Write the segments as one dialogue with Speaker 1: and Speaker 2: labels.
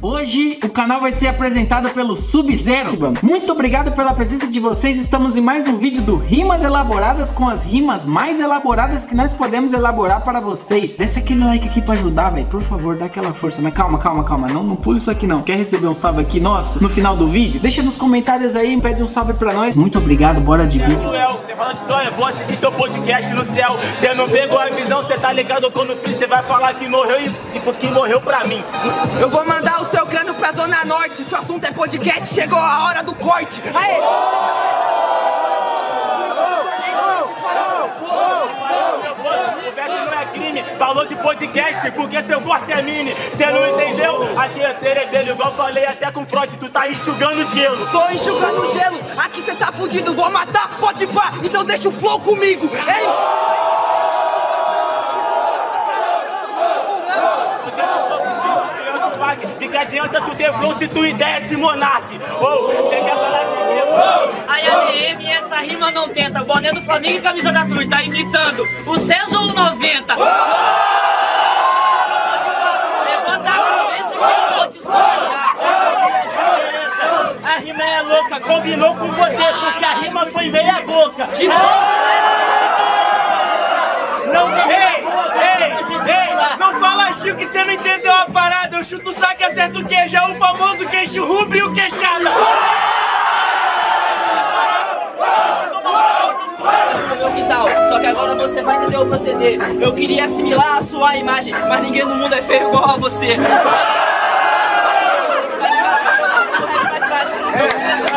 Speaker 1: Hoje o canal vai ser apresentado pelo Sub-Zero. Muito obrigado pela presença de vocês. Estamos em mais um vídeo do Rimas Elaboradas com as rimas mais elaboradas que nós podemos elaborar para vocês. Desce aquele like aqui para ajudar, velho. Por favor, dá aquela força. Mas calma, calma, calma. Não, não pula isso aqui não. Quer receber um salve aqui nosso no final do vídeo? Deixa nos comentários aí, pede um salve para nós. Muito obrigado, bora de vídeo.
Speaker 2: Você fala de história, vou assistir teu podcast no céu. Você não pegou a visão, você tá ligado quando fiz, você vai falar que morreu e, e porque morreu pra mim.
Speaker 3: Eu vou mandar o seu crânio pra Zona Norte. Se o assunto é podcast, chegou a hora do corte. Aê!
Speaker 2: É falou de podcast, porque seu corte é mini. Você não entendeu? A terceira é dele, igual falei até com Freud, tu tá enxugando gelo.
Speaker 3: Tô enxugando gelo. Aqui cê tá fudido. Vou matar, pode pá. Então deixa o flow comigo. Ei!
Speaker 2: De que adianta tu ter flow se tua ideia de monarque? Ou você quer falar de?
Speaker 4: Aí ADM, essa rima não tenta. Boné do Flamengo e camisa da Trui. Tá imitando o César ou o 90? Levanta a cabeça que eu vou te esculachar.
Speaker 2: A rima é louca, combinou com você, porque a rima foi meia boca.
Speaker 4: De boa.
Speaker 2: Não tem ei, ei, ei, que você não entendeu a parada. Eu chuto o saque, acerto o queijo, é o famoso queixo rubro e o queixada.
Speaker 3: Só que agora você vai entender o proceder. Eu queria assimilar a sua imagem, mas ninguém no mundo é feio igual a você. Tá ligado? Eu faço rap mais prático. Eu preciso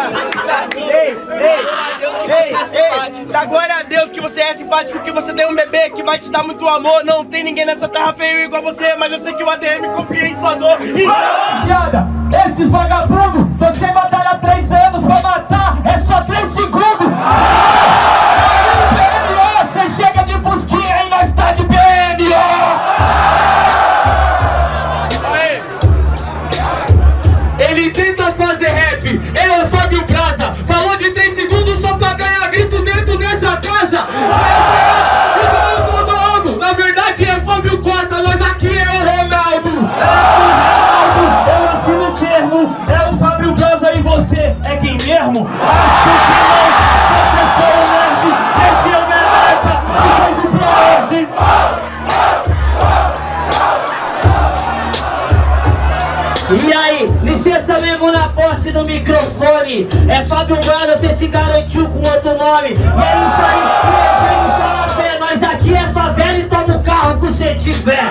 Speaker 3: de
Speaker 2: Ei, ei,
Speaker 3: é
Speaker 2: dá glória a Deus que você é simpático, que você tem um bebê que vai te dar muito amor. Não tem ninguém nessa terra feio igual você, mas eu sei que o ADM confia em sua dor. E-
Speaker 5: esses vagabundos, posse do microfone. É Fábio Braga, você se garantiu com outro nome. E é isso aí, prendendo só na fé Nós aqui é favela e toma o carro que você tiver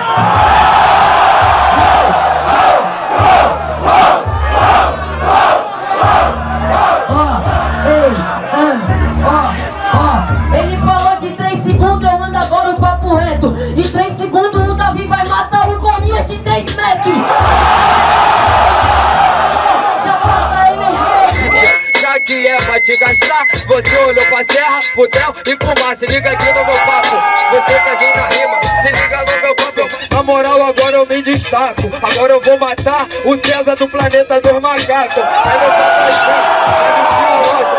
Speaker 6: é gastar, você olhou pra serra, putel e fumar. Se liga aqui no meu papo, você tá vindo na rima. Se liga no meu papo, na moral agora eu me destaco. Agora eu vou matar o César do planeta dos macacos. Aí não tá mais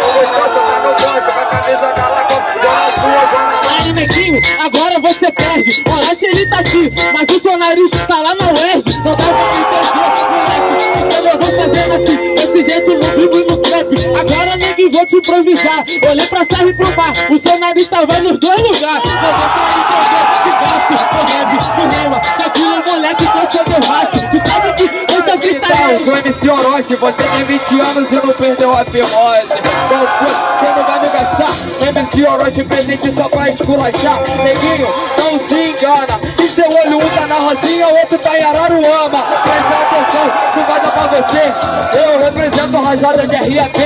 Speaker 6: eu gostoso, tá no bonde, com a camisa da Lagoa, bola sua, bola
Speaker 7: Aí, neguinho, agora você perde. Olha se ele tá aqui, mas o seu nariz tá lá na UERJ. Não dá pra entender, moleque. Então eu vou fazendo assim, desse jeito no e no trap. Agora, neguinho, vou te improvisar. Olhei pra serra e pro mar, o seu nariz tava nos dois lugares. Freestyle.
Speaker 6: sou MC Orochi, você tem 20 anos e não perdeu a fimose Então, você não vai me gastar. MC Orochi presente só pra esculachar. Neguinho, não se engana. E seu olho um tá na Rosinha, o outro tá em Araruama. Presta atenção, não vai dar pra você. Eu represento a rajada de RAP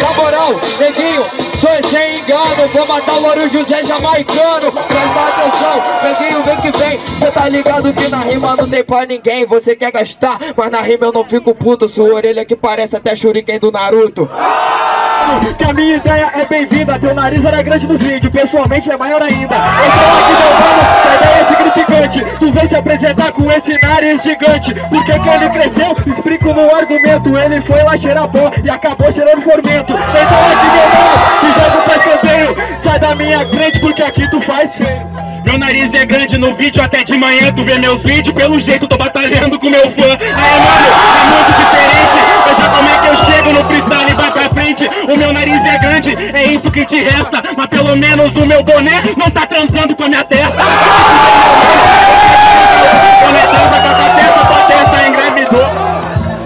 Speaker 6: Na moral, neguinho, sou sem engano. Vou matar o Louro José Jamaicano. Presta atenção, neguinho, vem que vem. Cê tá ligado que na rima não tem pra ninguém. Você quer gastar, mas na rima eu não fico puto Sua orelha que parece até shuriken do Naruto.
Speaker 5: Que a minha ideia é bem-vinda Teu nariz era grande no vídeo, pessoalmente é maior ainda. Então aqui meu mano, a ideia é significante. Tu vem se apresentar com esse nariz gigante. Por que que ele cresceu? Explico no argumento. Ele foi lá cheirar pó e acabou cheirando formento Então aqui meu mano, te jogo pra escanteio. Sai da minha frente porque aqui tu faz feio. Meu nariz é grande no vídeo até de manhã Tu vê meus vídeos, pelo jeito tô batalhando com meu fã
Speaker 2: humildade, é isso que te resta. Mas pelo menos o meu boné não tá transando com a minha testa. Boné transa com a testa, tua testa engravidou.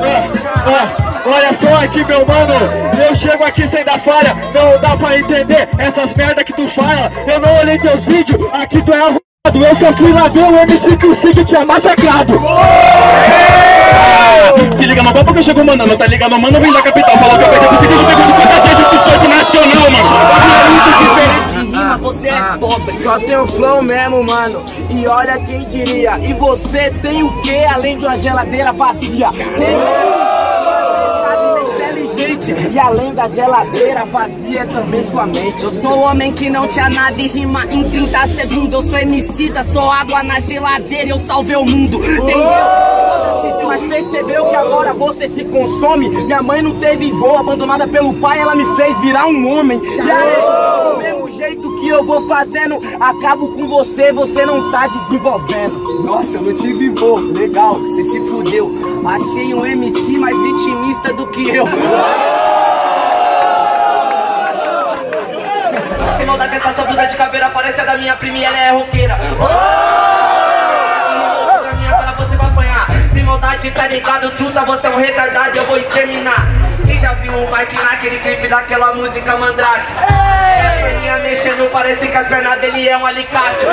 Speaker 2: Ah, ah, Olha só aqui, meu mano, eu chego aqui sem dar falha, não dá pra entender essas merda que tu fala. Eu não olhei teus vídeos, aqui tu é arrumado, eu só fui lá ver o MC que o Sig tinha massacrado. Se liga, mano, qual porque chegou mandando, tá ligado? Mano, vem da capital, falou que eu perdi o seguinte, pegou gente que sou nacional, mano. É muito diferente.
Speaker 3: Você é pobre.
Speaker 8: Só tem o flow mesmo, mano. E olha quem diria. E você tem o que além de uma geladeira vazia? Tem inteligente. E além da geladeira vazia, também sua mente.
Speaker 3: Eu sou o homem que não tinha nada e rima em 30 segundos. Eu sou emicida, sou água na geladeira e eu salvei o mundo. Entendeu? Foda-se, Mas percebeu que agora você se consome? Minha mãe não teve voo, abandonada pelo pai, ela me fez virar um homem. E aí, mesmo jeito que eu vou fazendo, acabo com você, você não tá desenvolvendo.
Speaker 8: Nossa, eu não tive voo. Legal, você se fudeu.
Speaker 3: Achei um MC mais vitimista do que eu. Sem maldade, essa sua blusa de caveira parece a da minha prima e ela é roqueira. Sem maldade, tá ligado, truta, você é um retardado, eu vou exterminar. Já viu o Mike naquele clipe daquela música Mandrake? As perninhas mexendo, parece que as pernas dele é um alicate.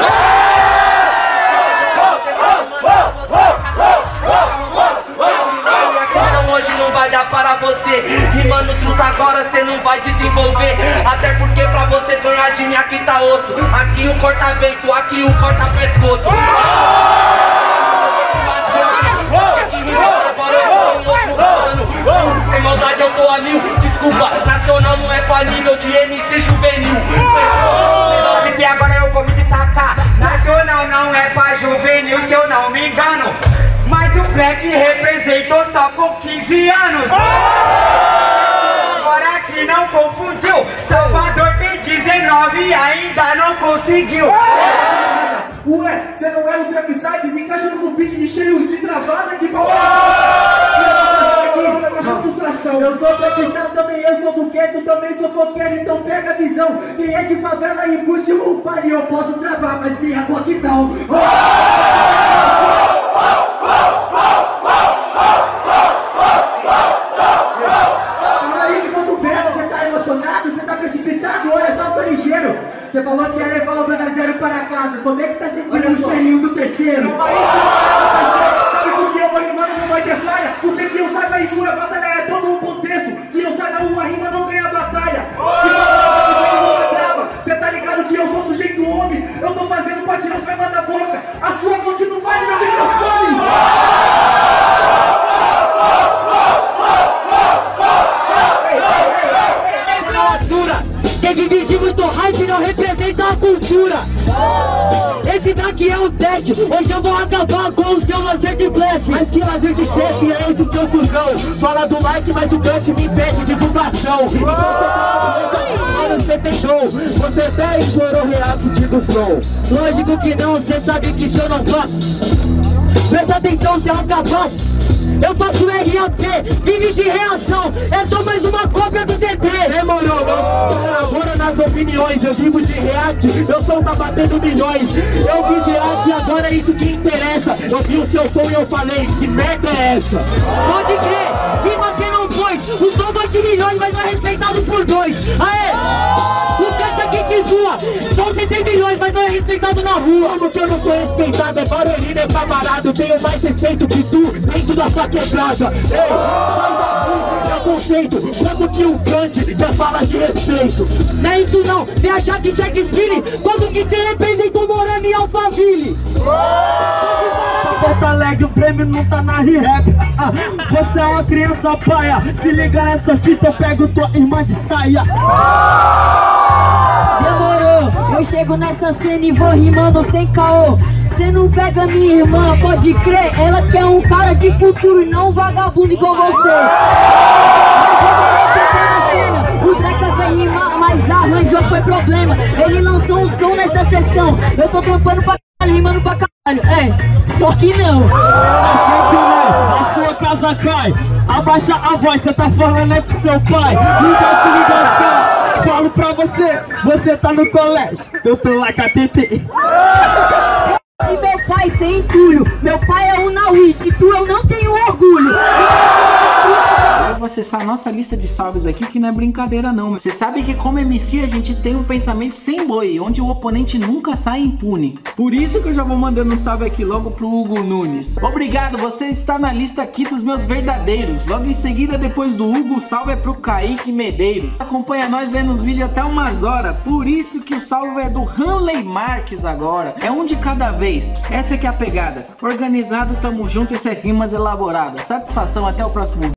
Speaker 3: Hoje não vai dar para você. Rimando truta agora cê não vai desenvolver. Até porque pra você ganhar de mim aqui tá osso. Aqui o corta-vento, aqui o corta-pescoço Sem maldade eu tô a mil, desculpa Nacional não é pra nível de MC juvenil Fechou?
Speaker 8: Que agora eu vou me destacar. Nacional não é pra juvenil, se eu não me engano. Mas o Black representou só com 15 anos. Agora que não confundiu. Salvador tem 19 e ainda não conseguiu.
Speaker 9: Ué, você não era o Travisai, desencaixa no beat cheio de travada que pau Eu sou trapistão também, eu sou do gueto, também sou foqueiro, então pega a visão. Quem é de favela e curte o pari, eu posso travar, mas que quando verso você tá tá. Você falou que ia levar o 2x0 para casa, como é que tá sentindo o cheirinho do terceiro? É o
Speaker 10: teste. Hoje eu vou acabar com o seu lazer de blefe. Mas que lazer de chefe é esse seu cuzão? Fala do like, mas o Kant me impede divulgação. Então você fala do você tem dom. Você até estourou react do som. Lógico que não, você sabe que isso eu não faço. Presta atenção, você é um capaz. Eu faço RAP, vive de reação. É só mais uma cópia do ZT. Demorou, não colabora nas opiniões. Eu vivo de react, meu som tá batendo milhões. Eu fiz react, agora é isso que interessa. Eu vi o seu som e eu falei, que merda é essa? Pode crer, que você não pôs. O som bate milhões, mas não é respeitado por dois. Aê! Respeitado na rua. Como que eu não sou respeitado? É barulhinho, é camarada. Tenho mais respeito que tu dentro da sua quebrada. Ei, sai da rua, é conceito. Como que o Kant quer falar de respeito? Não é isso não. Você achar que Shakespeare, como que você representou Morano e Alphaville? Porto Alegre, o prêmio não tá na rap. Ah, você é uma criança paia. Se liga nessa fita, eu pego tua irmã de saia. Eu chego nessa cena e vou rimando sem caô. Cê não pega minha irmã, pode crer. Ela quer um cara de futuro e não um vagabundo igual você. Mas eu na cena. O Dreca vai rimar, mas arranjou foi problema. Ele lançou um som nessa sessão. Eu tô trampando pra caralho, rimando pra caralho. É, só que não.
Speaker 9: Só que não, a sua casa cai. Abaixa a voz, cê tá falando é com seu pai. Liga essa ligação.
Speaker 11: Falo pra você, você tá no colégio, eu tô lá com a TT.
Speaker 12: Se meu pai sem entulho, meu pai é um Naui, de tu eu não tenho orgulho.
Speaker 1: Acessar a nossa lista de salves aqui, que não é brincadeira não. Você sabe que como MC a gente tem um pensamento sem boi, onde o oponente nunca sai impune. Por isso que eu já vou mandando um salve aqui logo pro Hugo Nunes. Obrigado, você está na lista aqui dos meus verdadeiros. Logo em seguida, depois do Hugo, salve é pro Kaique Medeiros. Acompanha nós vendo os vídeos até umas horas. Por isso que o salve é do Hanley Marques agora. É um de cada vez. Essa que é a pegada. Organizado, tamo junto, isso é rimas elaboradas. Satisfação, até o próximo vídeo.